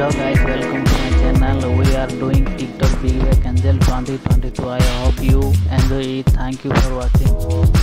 Hello guys, welcome to my channel. We are doing TikTok Big Bank Anjel 2022. I hope you enjoy it. Thank you for watching.